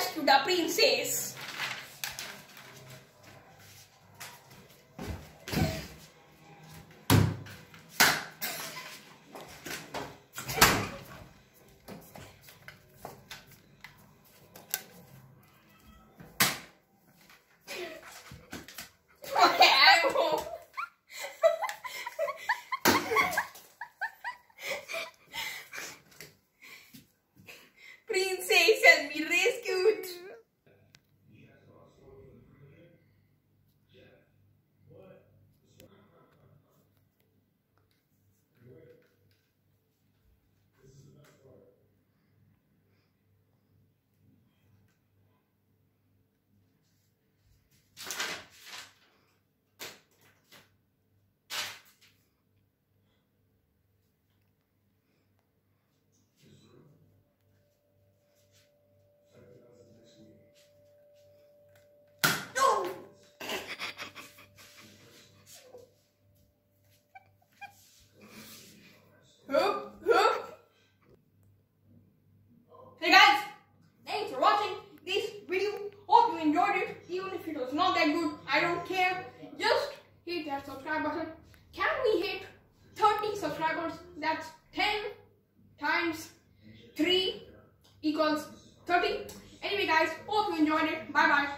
Suda Princess. Even if it was not that good, I don't care. Just hit that subscribe button. Can we hit 30 subscribers? That's 10 times 3 equals 30. Anyway guys, hope you enjoyed it. Bye bye.